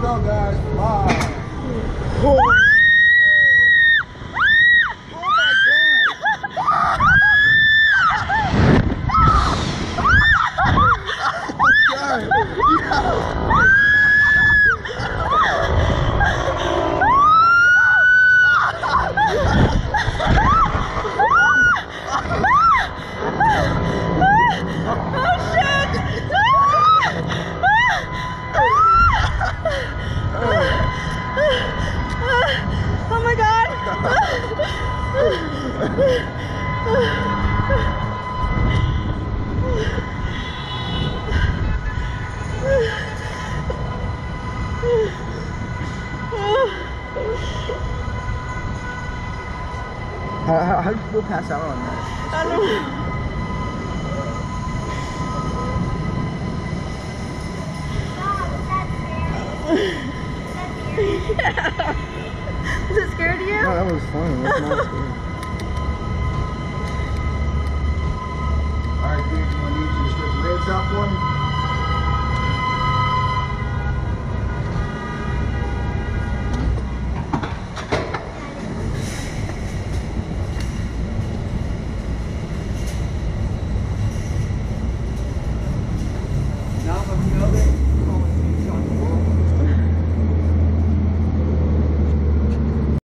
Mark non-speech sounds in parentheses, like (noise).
go, guys. Bye. How, how, how did people pass out on that? That's I don't crazy. (laughs) Is it scared you? No, that was fun. That's not scary. All right,